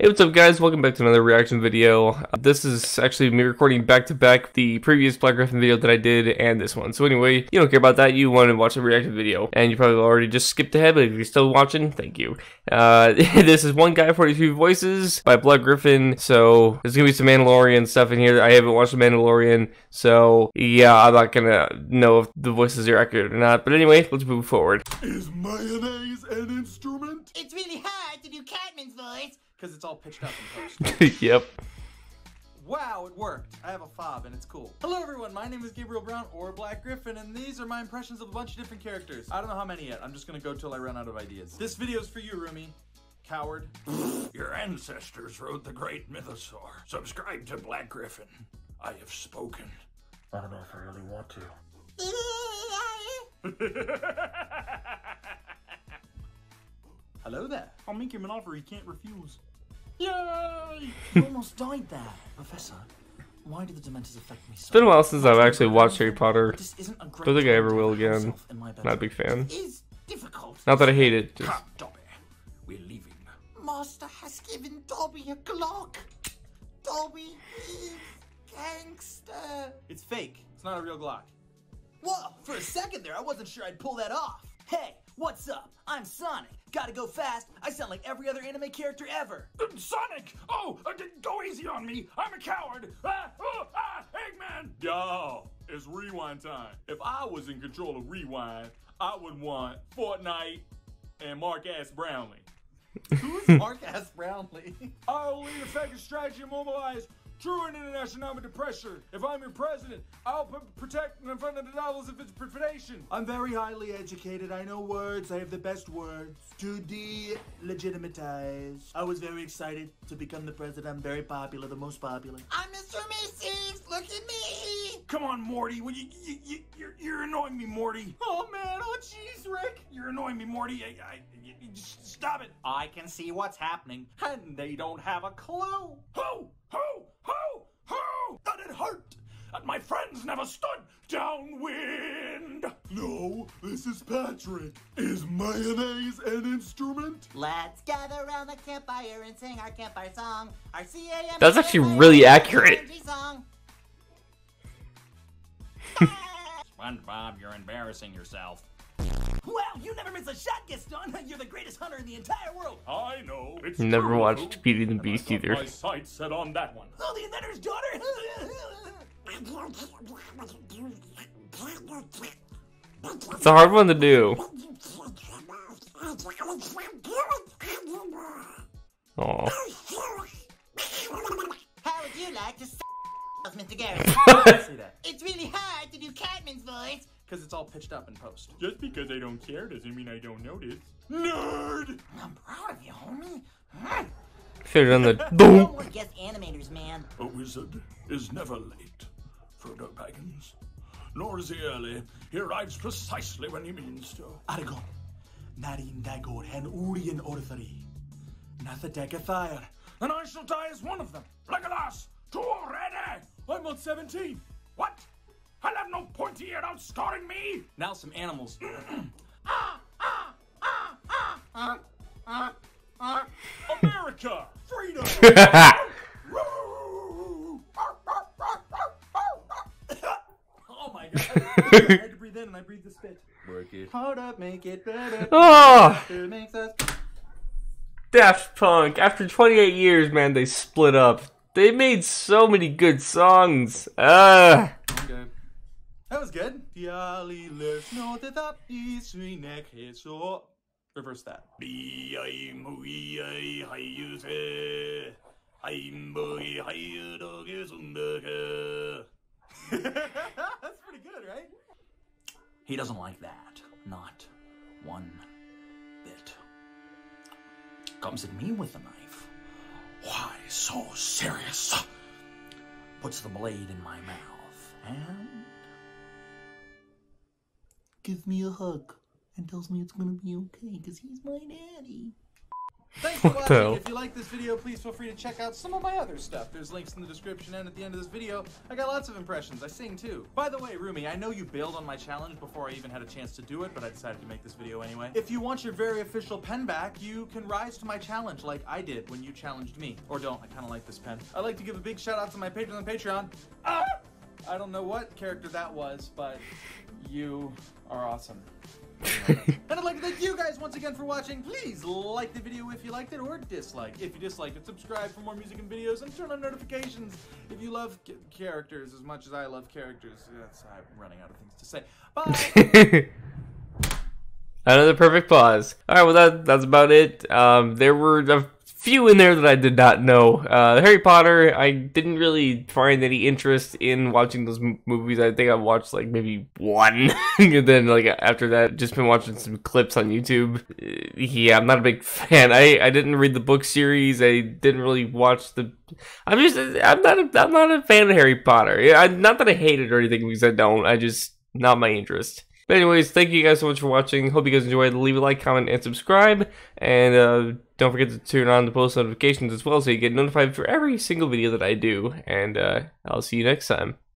Hey, what's up guys? Welcome back to another reaction video. Uh, this is actually me recording back to back the previous Black Gryph0n video that I did and this one. So anyway, you don't care about that, you want to watch the reaction video. And you probably already just skipped ahead, but if you're still watching, thank you. Uh, this is One Guy 42 Voices by Black Gryph0n. So there's gonna be some Mandalorian stuff in here. I haven't watched The Mandalorian, so yeah, I'm not gonna know if the voices are accurate or not. But anyway, let's move forward. Is mayonnaise an instrument? It's really hard to do Cartman's voice. because it's all pitched up in post. yep. wow, it worked. I have a fob and it's cool. Hello everyone, my name is Gabriel Brown or Black Gryph0n and these are my impressions of a bunch of different characters. I don't know how many yet. I'm just gonna go till I run out of ideas. This video's for you, Roomie. Coward. Your ancestors rode the great mythosaur. Subscribe to Black Gryph0n. I have spoken. I don't know if I really want to. Hello there. I'll make him an offer he can't refuse. Yay! You almost died there. Professor, why do the Dementors affect me so It's been a while since I've actually watched Harry Potter. This isn't a great Don't think I ever will again. myself in my Not a big fan. Is difficult. Not that I hate it, just Come, Dobby. We're leaving. Master has given Dobby a Glock. Dobby is gangster. It's fake. It's not a real Glock. Whoa, for a second there, I wasn't sure I'd pull that off. Hey, what's up? I'm Sonic. Gotta go fast. I sound like every other anime character ever. Uh, Sonic! Oh, uh, go easy on me. I'm a coward. Ah, oh, ah, Eggman! Yo, it's rewind time. If I was in control of rewind, I would want Fortnite and Marques Brownlee. Who's Marques Brownlee? I'll lead effective strategy and mobilize true and international economic pressure. If I'm your president, I'll p- protect and defend the dollars of its predation. I'm very highly educated. I know words. I have the best words to de-legitimatize. I was very excited to become the president. I'm very popular, the most popular. I'm Mr. Macy's. Look at me. Come on, Morty. Will you, you, you, you're, you're annoying me, Morty. Oh man, oh jeez, Rick. You're annoying me, Morty. I, I, you, you just stop it. I can see what's happening, and they don't have a clue. Who? Who? Who? Who? That it hurt. And my friends never stood downwind. No, this is Patrick. Is mayonnaise an instrument? Let's gather around the campfire and sing our campfire song. Our CAM. That's actually really accurate. SpongeBob, you're embarrassing yourself. Wow, you never miss a shot, Gaston. You're the greatest hunter in the entire world. I know. It's Never true, watched Who. Beauty and the And I Beast either. My sights set on that one. Oh, the inventor's daughter. It's a hard one to do. Aw. How would you like to Mr. Garrett? It's really hard to do Cartman's voice. because it's all pitched up in post. Just because I don't care doesn't mean I don't notice. Nerd. I'm proud of you, homie. Hmm. Should've done the No boom. more guest animators, man. A wizard is never late, Frodo Baggins. Nor is he early. He arrives precisely when he means to. Aragorn, Narin Dagor, and Urien Orthari. Nathadagathire. And I shall die as one of them. Legolas, to already. I'm on 17. What? I'll have no pointy-eared outscoring me. Now some animals. Ah, ah, ah, ah! Uh, uh, uh. America! Freedom! My. I had to breathe in and I breathed the spit. Work it. Hold up, make it better. Oh, It makes us. Daft Punk. After 28 years, man, they split up. They made so many good songs. Ah. Okay. That was good. Diali lives no te tapi sui neck so. Reverse that. Good, right? He doesn't like that. Not one bit. Comes at me with a knife. Why so serious? Puts the blade in my mouth and gives me a hug and tells me it's gonna be okay because he's my daddy. Thanks for What watching. If you like this video, please feel free to check out some of my other stuff. There's links in the description and at the end of this video. I got lots of impressions. I sing too. By the way, Roomie, I know you bailed on my challenge before I even had a chance to do it, but I decided to make this video anyway. If you want your very official pen back, you can rise to my challenge like I did when you challenged me. Or don't, I kind of like this pen. I'd like to give a big shout out to my patrons on Patreon. Ah! I don't know what character that was, but you are awesome. and I'd like to thank you guys once again for watching. Please like the video if you liked it or dislike. If you disliked it, subscribe for more music and videos and turn on notifications if you love characters as much as I love characters. Yes, I'm running out of things to say. Bye. Another perfect pause. All right, well that that's about it. Um, there were few in there that I did not know. Uh, Harry Potter, I didn't really find any interest in watching those movies. I think I watched like maybe one, and then like after that, just been watching some clips on YouTube. Uh, Yeah, I'm not a big fan. I I didn't read the book series. I didn't really watch the. I'm just I'm not a, I'm not a fan of Harry Potter. I, not that I hate it or anything because I don't. I just not my interest. But anyways, thank you guys so much for watching. Hope you guys enjoyed. Leave a like, comment, and subscribe. And uh, don't forget to turn on the post notifications as well so you get notified for every single video that I do. And uh, I'll see you next time.